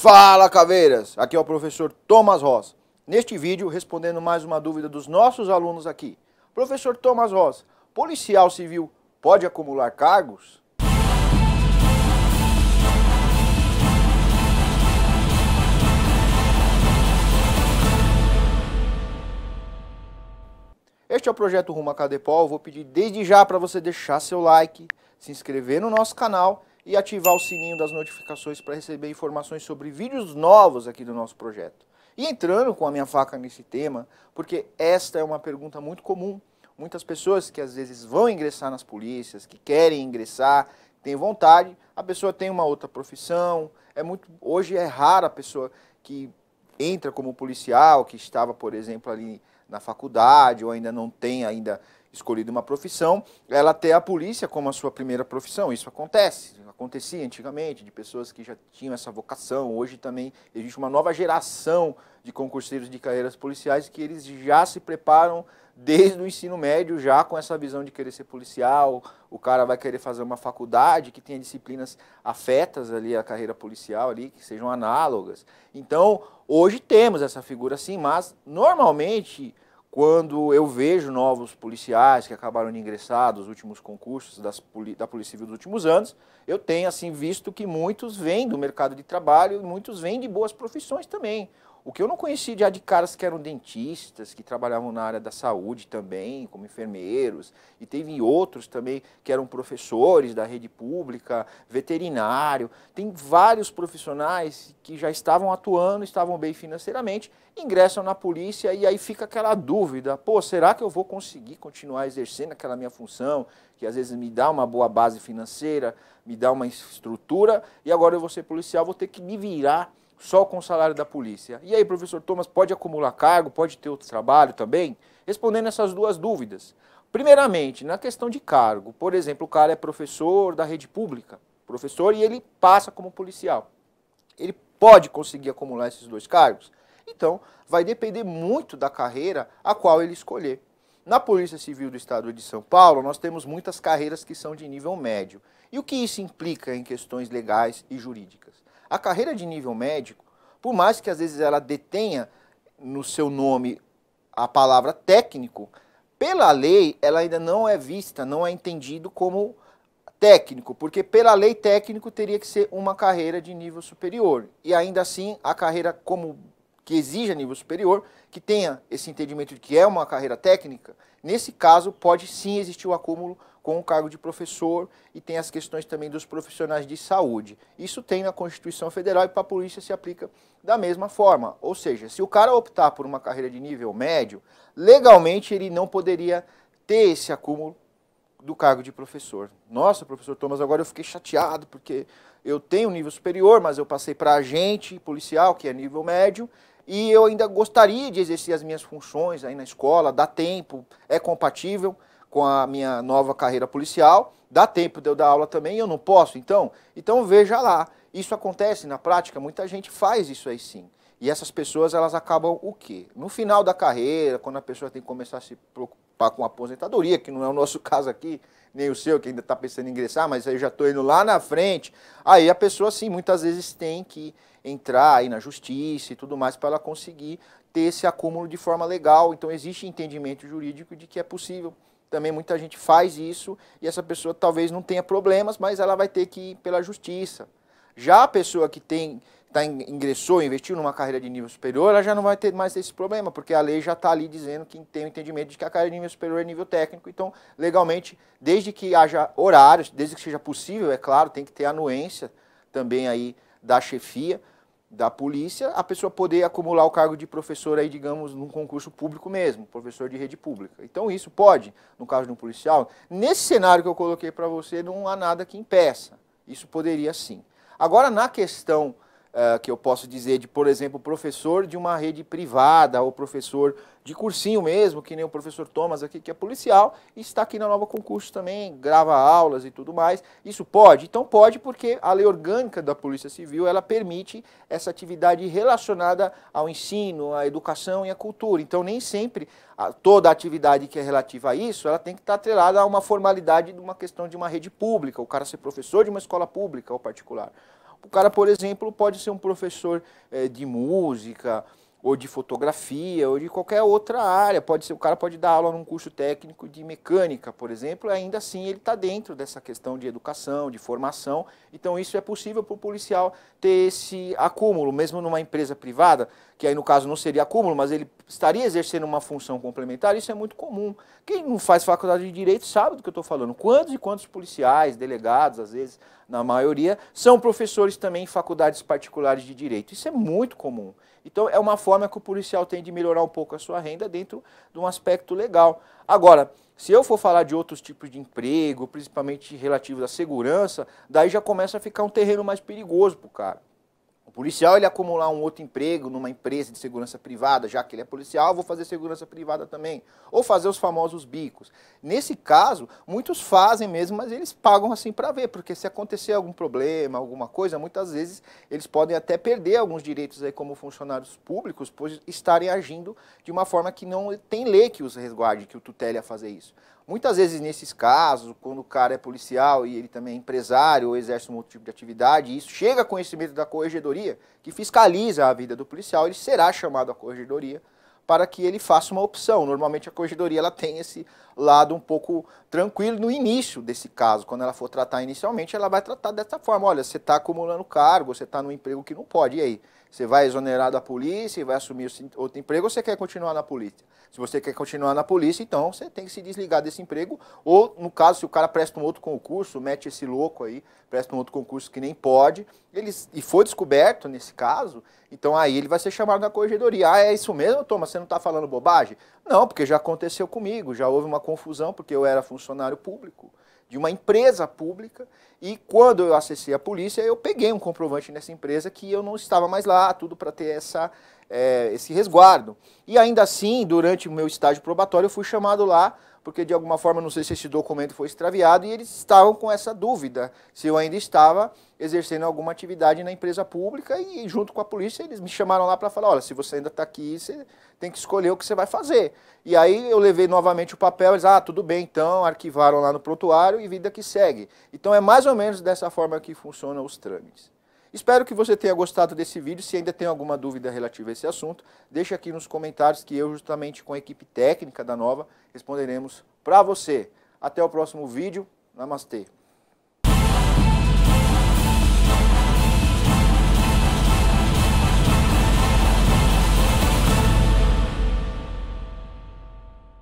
Fala caveiras! Aqui é o professor Thomas Ross. Neste vídeo, respondendo mais uma dúvida dos nossos alunos aqui. Professor Thomas Ross, policial civil pode acumular cargos? Este é o projeto Rumo a Cadepol. Vou pedir desde já para você deixar seu like, se inscrever no nosso canal e ativar o sininho das notificações para receber informações sobre vídeos novos aqui do nosso projeto. E entrando com a minha faca nesse tema, porque esta é uma pergunta muito comum. Muitas pessoas que às vezes vão ingressar nas polícias, que querem ingressar, têm vontade, a pessoa tem uma outra profissão. É muito, hoje é rara a pessoa que entra como policial, que estava, por exemplo, ali na faculdade ou ainda não tem ainda escolhido uma profissão, ela ter a polícia como a sua primeira profissão. Isso acontece, acontecia antigamente, de pessoas que já tinham essa vocação. Hoje também existe uma nova geração de concurseiros de carreiras policiais que eles já se preparam desde o ensino médio, já com essa visão de querer ser policial. O cara vai querer fazer uma faculdade que tenha disciplinas afetas ali à carreira policial ali, que sejam análogas. Então, hoje temos essa figura assim, mas normalmente quando eu vejo novos policiais que acabaram de ingressar dos últimos concursos das, da Polícia Civil dos últimos anos, eu tenho assim visto que muitos vêm do mercado de trabalho e muitos vêm de boas profissões também. O que eu não conheci já de caras que eram dentistas, que trabalhavam na área da saúde também, como enfermeiros, e teve outros também que eram professores da rede pública, veterinário. Tem vários profissionais que já estavam atuando, estavam bem financeiramente, ingressam na polícia e aí fica aquela dúvida: pô, será que eu vou conseguir continuar exercendo aquela minha função, que às vezes me dá uma boa base financeira, me dá uma estrutura, e agora eu vou ser policial, vou ter que me virar só com o salário da polícia. E aí, professor Thomas, pode acumular cargo, pode ter outro trabalho também? Respondendo essas duas dúvidas. Primeiramente, na questão de cargo, por exemplo, o cara é professor da rede pública, professor, e ele passa como policial. Ele pode conseguir acumular esses dois cargos? Então, vai depender muito da carreira a qual ele escolher. Na Polícia Civil do Estado de São Paulo, nós temos muitas carreiras que são de nível médio. E o que isso implica em questões legais e jurídicas? A carreira de nível médico, por mais que às vezes ela detenha no seu nome a palavra técnico, pela lei ela ainda não é vista, não é entendido como técnico, porque pela lei técnico teria que ser uma carreira de nível superior. E ainda assim, a carreira como que exija nível superior, que tenha esse entendimento de que é uma carreira técnica, nesse caso pode sim existir o acúmulo com o cargo de professor e tem as questões também dos profissionais de saúde. Isso tem na Constituição Federal e para a polícia se aplica da mesma forma. Ou seja, se o cara optar por uma carreira de nível médio, legalmente ele não poderia ter esse acúmulo do cargo de professor. Nossa, professor Thomas, agora eu fiquei chateado porque eu tenho nível superior, mas eu passei para agente policial, que é nível médio, e eu ainda gostaria de exercer as minhas funções aí na escola, dá tempo, é compatível com a minha nova carreira policial, dá tempo de eu dar aula também e eu não posso, então? Então veja lá, isso acontece na prática, muita gente faz isso aí sim. E essas pessoas, elas acabam o quê? No final da carreira, quando a pessoa tem que começar a se preocupar com a aposentadoria, que não é o nosso caso aqui, nem o seu, que ainda está pensando em ingressar, mas aí já estou indo lá na frente. Aí a pessoa, sim, muitas vezes tem que entrar aí na justiça e tudo mais para ela conseguir ter esse acúmulo de forma legal. Então existe entendimento jurídico de que é possível também muita gente faz isso e essa pessoa talvez não tenha problemas, mas ela vai ter que ir pela justiça. Já a pessoa que tem tá, ingressou, investiu numa carreira de nível superior, ela já não vai ter mais esse problema, porque a lei já está ali dizendo que tem o entendimento de que a carreira de nível superior é nível técnico. Então, legalmente, desde que haja horários, desde que seja possível, é claro, tem que ter anuência também aí da chefia, da polícia, a pessoa poder acumular o cargo de professor aí, digamos, num concurso público mesmo, professor de rede pública. Então isso pode, no caso de um policial. Nesse cenário que eu coloquei para você, não há nada que impeça. Isso poderia sim. Agora, na questão uh, que eu posso dizer de, por exemplo, professor de uma rede privada ou professor de cursinho mesmo, que nem o professor Thomas aqui, que é policial, e está aqui na Nova Concurso também, grava aulas e tudo mais. Isso pode? Então pode porque a lei orgânica da Polícia Civil, ela permite essa atividade relacionada ao ensino, à educação e à cultura. Então nem sempre a, toda a atividade que é relativa a isso, ela tem que estar atrelada a uma formalidade de uma questão de uma rede pública, o cara ser professor de uma escola pública ou particular. O cara, por exemplo, pode ser um professor é, de música, ou de fotografia, ou de qualquer outra área. Pode ser, o cara pode dar aula num curso técnico de mecânica, por exemplo, ainda assim ele está dentro dessa questão de educação, de formação. Então isso é possível para o policial ter esse acúmulo, mesmo numa empresa privada, que aí no caso não seria acúmulo, mas ele estaria exercendo uma função complementar, isso é muito comum. Quem não faz faculdade de direito sabe do que eu estou falando. Quantos e quantos policiais, delegados, às vezes, na maioria, são professores também em faculdades particulares de direito. Isso é muito comum. Então é uma forma que o policial tem de melhorar um pouco a sua renda dentro de um aspecto legal. Agora, se eu for falar de outros tipos de emprego, principalmente relativos à segurança, daí já começa a ficar um terreno mais perigoso para o cara policial ele acumular um outro emprego numa empresa de segurança privada, já que ele é policial, vou fazer segurança privada também. Ou fazer os famosos bicos. Nesse caso, muitos fazem mesmo, mas eles pagam assim para ver, porque se acontecer algum problema, alguma coisa, muitas vezes eles podem até perder alguns direitos aí como funcionários públicos, por estarem agindo de uma forma que não tem lei que os resguarde, que o tutele a fazer isso. Muitas vezes nesses casos, quando o cara é policial e ele também é empresário ou exerce um outro tipo de atividade, e isso chega a conhecimento da corregedoria, que fiscaliza a vida do policial, ele será chamado à corregedoria para que ele faça uma opção. Normalmente a corregedoria ela tem esse lado um pouco tranquilo no início desse caso. Quando ela for tratar inicialmente, ela vai tratar dessa forma. Olha, você está acumulando cargo, você está num emprego que não pode, e aí? Você vai exonerar da polícia e vai assumir outro emprego ou você quer continuar na polícia? Se você quer continuar na polícia, então você tem que se desligar desse emprego. Ou, no caso, se o cara presta um outro concurso, mete esse louco aí, presta um outro concurso que nem pode, ele, e foi descoberto nesse caso, então aí ele vai ser chamado na corregedoria. Ah, é isso mesmo, Thomas? Você não está falando bobagem? Não, porque já aconteceu comigo, já houve uma confusão, porque eu era funcionário público de uma empresa pública e quando eu acessei a polícia, eu peguei um comprovante nessa empresa que eu não estava mais lá, tudo para ter essa, é, esse resguardo. E ainda assim, durante o meu estágio probatório, eu fui chamado lá, porque de alguma forma, não sei se esse documento foi extraviado, e eles estavam com essa dúvida se eu ainda estava exercendo alguma atividade na empresa pública, e junto com a polícia, eles me chamaram lá para falar: olha, se você ainda está aqui, você tem que escolher o que você vai fazer. E aí eu levei novamente o papel, eles, ah, tudo bem, então, arquivaram lá no prontuário e vida que segue. Então é mais ou menos dessa forma que funcionam os trâmites. Espero que você tenha gostado desse vídeo. Se ainda tem alguma dúvida relativa a esse assunto, deixe aqui nos comentários que eu, justamente com a equipe técnica da Nova, responderemos para você. Até o próximo vídeo. Namastê.